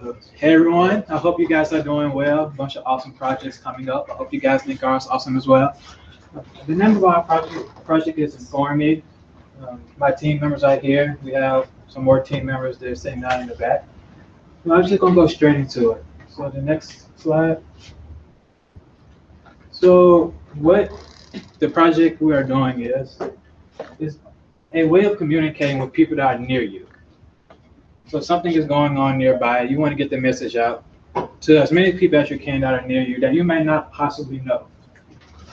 Hey everyone, I hope you guys are doing well. A bunch of awesome projects coming up. I hope you guys think ours awesome as well. The name of our project, project is Inform. Um, my team members are here. We have some more team members that are sitting out in the back. So I'm just gonna go straight into it. So the next slide. So what the project we are doing is, is a way of communicating with people that are near you. So something is going on nearby, you want to get the message out to as many people as you can that are near you that you may not possibly know.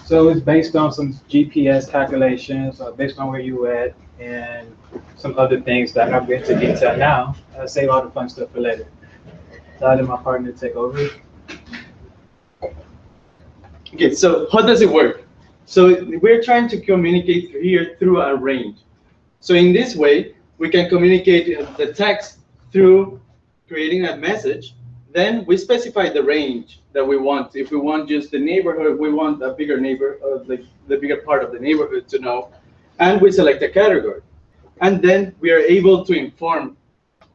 So it's based on some GPS calculations, or based on where you at, and some other things that I'm going into detail now. I'll save all the fun stuff for later. So I'll let my partner take over. Okay, so how does it work? So we're trying to communicate here through a range. So in this way, we can communicate the text through creating a message. Then we specify the range that we want. If we want just the neighborhood, we want a bigger neighbor, uh, the, the bigger part of the neighborhood to know. And we select a category. And then we are able to inform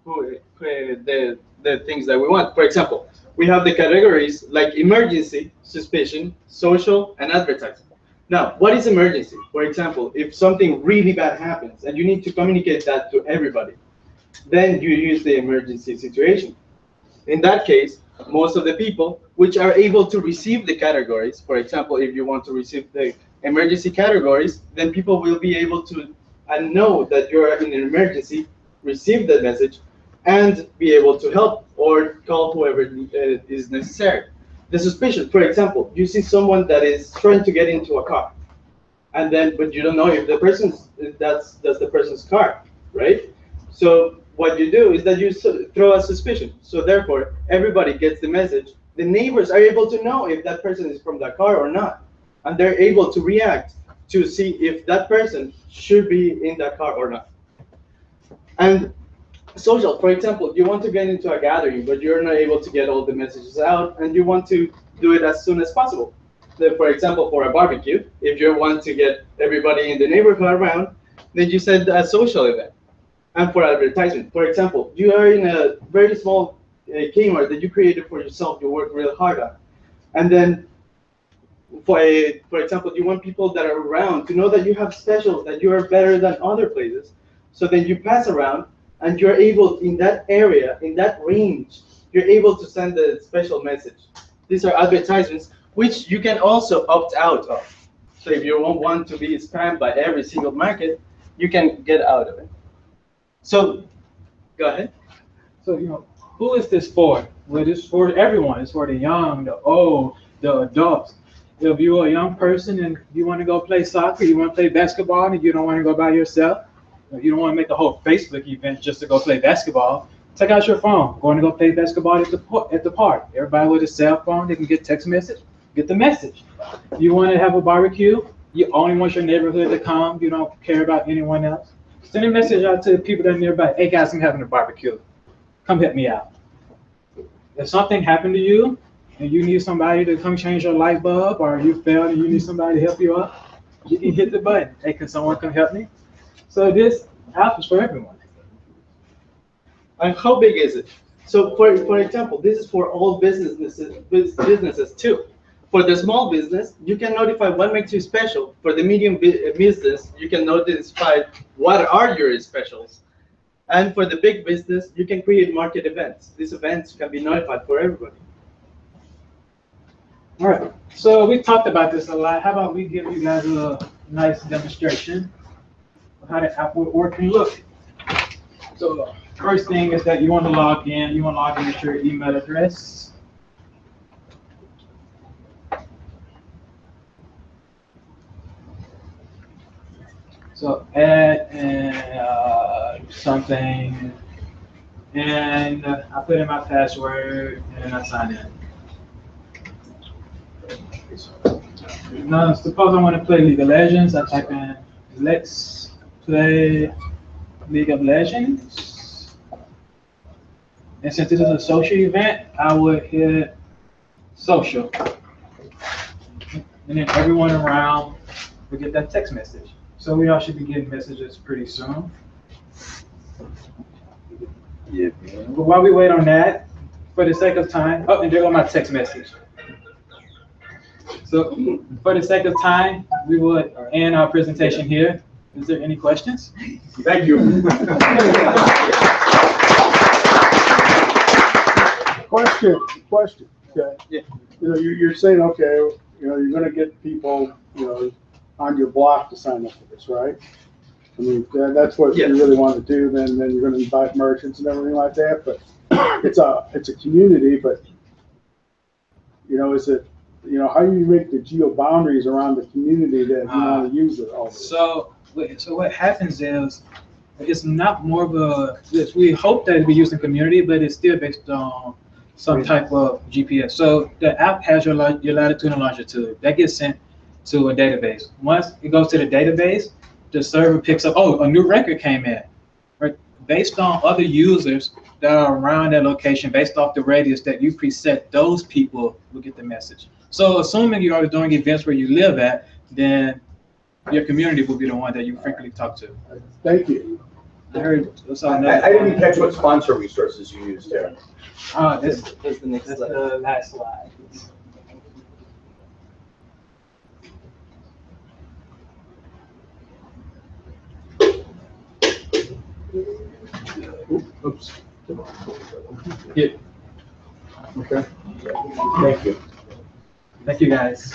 who, the, the things that we want. For example, we have the categories like emergency, suspicion, social, and advertising. Now, what is emergency? For example, if something really bad happens and you need to communicate that to everybody, then you use the emergency situation. In that case, most of the people which are able to receive the categories, for example, if you want to receive the emergency categories, then people will be able to and know that you're in an emergency, receive the message, and be able to help or call whoever uh, is necessary. The suspicion, for example, you see someone that is trying to get into a car, and then but you don't know if the person's that's that's the person's car, right? So what you do is that you throw a suspicion. So therefore, everybody gets the message. The neighbors are able to know if that person is from that car or not, and they're able to react to see if that person should be in that car or not. And social, for example, you want to get into a gathering, but you're not able to get all the messages out, and you want to do it as soon as possible. So for example, for a barbecue, if you want to get everybody in the neighborhood around, then you send a social event and for advertisement. For example, you are in a very small uh, Kmart that you created for yourself, you work real hard on. And then, for, a, for example, you want people that are around to know that you have specials, that you are better than other places. So then you pass around and you're able, in that area, in that range, you're able to send a special message. These are advertisements which you can also opt out of. So if you don't want to be spammed by every single market, you can get out of it. So, go ahead. So, you know, who is this for? Well, it's for everyone. It's for the young, the old, the adults. If you're a young person and you want to go play soccer, you want to play basketball, and you don't want to go by yourself, you don't want to make a whole Facebook event just to go play basketball. Take out your phone. Going to go play basketball at the at the park. Everybody with a cell phone, they can get text message, get the message. You want to have a barbecue? You only want your neighborhood to come. You don't care about anyone else. Send a message out to the people that are nearby. Hey guys, I'm having a barbecue. Come help me out. If something happened to you and you need somebody to come change your light bulb or you failed and you need somebody to help you up, you can hit the button. Hey, can someone come help me? So this app is for everyone. And how big is it? So for, for example, this is for all businesses, businesses too. For the small business, you can notify what makes you special. For the medium uh, business, you can notify what are your specials. And for the big business, you can create market events. These events can be notified for everybody. All right, so we talked about this a lot. How about we give you guys a nice demonstration of how the app work and look. So first thing is that you want to log in. You want to log in with your email address. So add and uh, something, and I put in my password and I sign in. Now, suppose I want to play League of Legends. I type in let's play League of Legends. And since this is a social event, I would hit social. And then everyone around will get that text message. So we all should be getting messages pretty soon. Yeah. But while we wait on that, for the sake of time, oh, and there go my text message. So for the sake of time, we would end our presentation here. Is there any questions? Thank you. Question, question, okay? Yeah. You know, you're, you're saying, okay, you know, you're gonna get people, you know, on your block to sign up for this, right? I mean, that, that's what you Yes. really want to do, then, then you're gonna invite merchants and everything like that, but it's a, it's a community, but, you know, is it, you know, how do you make the geo boundaries around the community that you wanna uh, use it all? So, wait, so what happens is, it's not more of a, we hope that it be used in community, but it's still based on some type of GPS. So the app has your, your latitude and longitude. That gets sent to a database. Once it goes to the database, the server picks up, oh, a new record came in. Right? Based on other users that are around that location, based off the radius that you preset, those people will get the message. So assuming you are doing events where you live at, then your community will be the one that you frequently talk to. Thank you. I heard. that's I, I didn't catch what sponsor resources you used there. Uh, this, That's the next slide. the last slide. Oops. Yeah, Okay. Thank you. thank you guys.